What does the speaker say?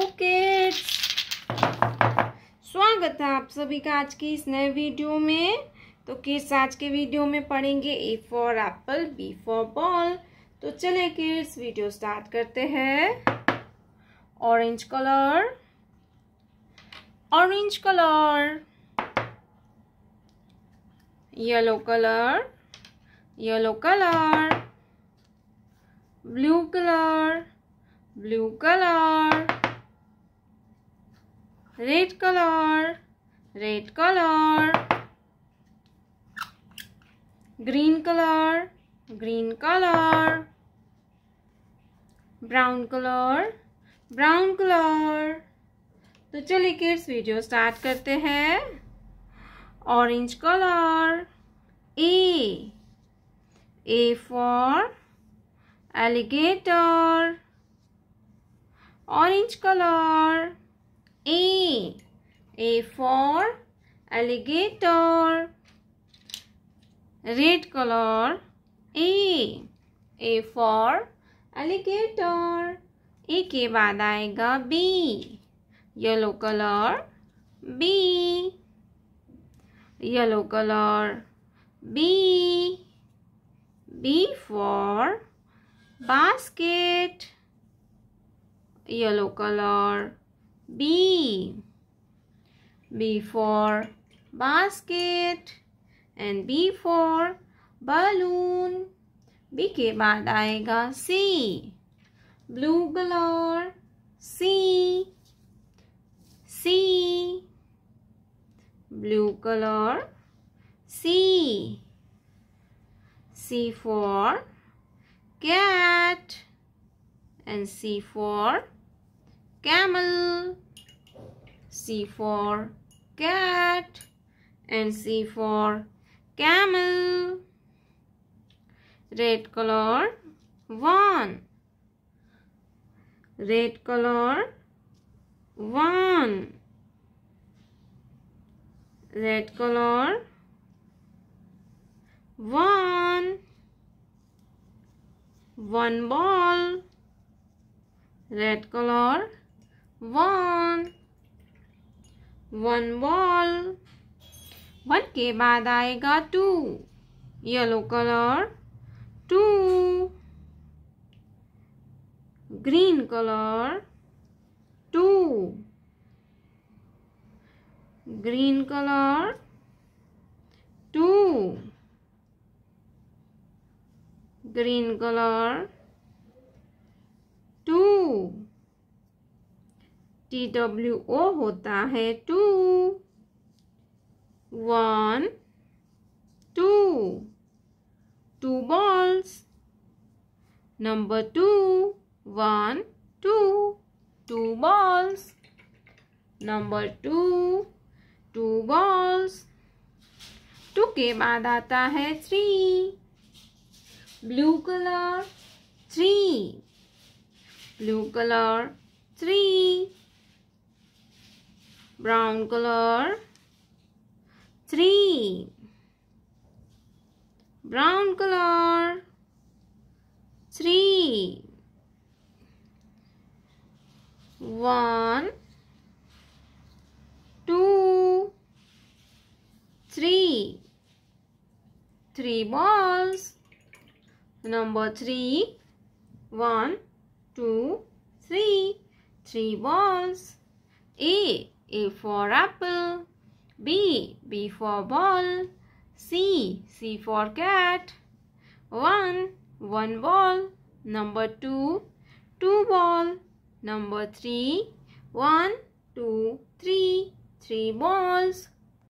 Kids स्वागत है आप सभी का आज की इस नए वीडियो में। तो किड्स आज के वीडियो में पढ़ेंगे? A for apple B for ball तो चले किड्स वीडियो स्टार्ट करते हैं? Orange colour orange colour yellow colour yellow colour blue colour blue color red color red color green color green color brown color brown color तो चलिए kids video start करते हैं orange colour A A for alligator orange color A A for alligator red color A A for alligator A के बाद आएगा B yellow color B yellow color B B for basket yellow color B B for basket and B for balloon B के बाद आएगा C blue color C C blue color C C for cat and C for camel C for cat and C for camel. Red color one. Red color one. Red color one. One ball. Red color one. One ball. One के बाद आएगा two yellow colour two green colour two green colour two green colour two T W O होता है two. One, two. Two balls number two one two two balls number two two balls two के बाद आता है three blue colour three blue colour three brown color. Three. Brown color. Three. One. Two. Three. Three balls. Number three. One two, three. Three balls. A. A for apple. B. B for ball. C. C for cat. One. One ball. Number two. Two ball. Number three. One, two, three. Three balls.